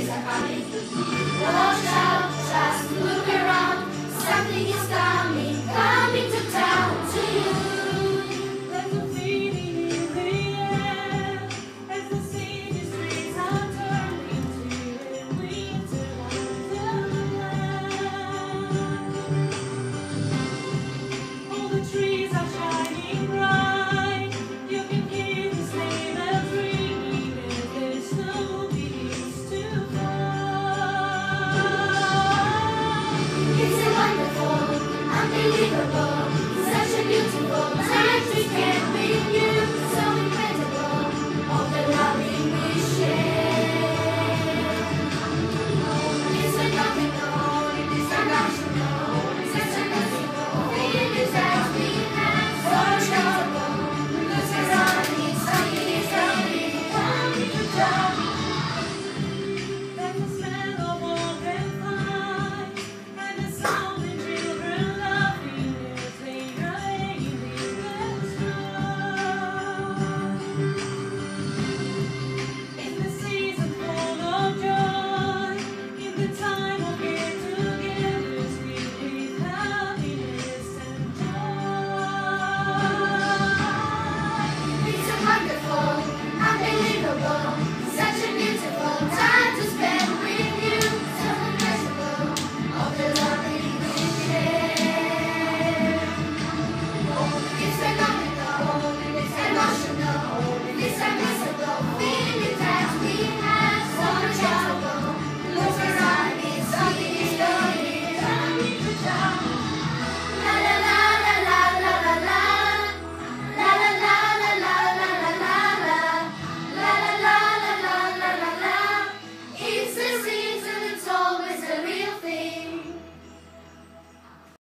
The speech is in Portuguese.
desacatamento. Hoje unbelievable.